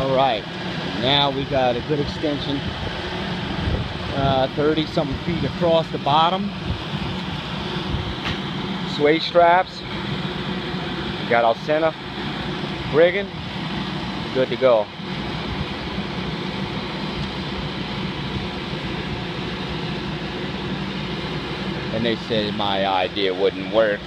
All right, now we got a good extension, uh, 30 something feet across the bottom. Sway straps. Got our center rigging. Good to go. And they said my idea wouldn't work.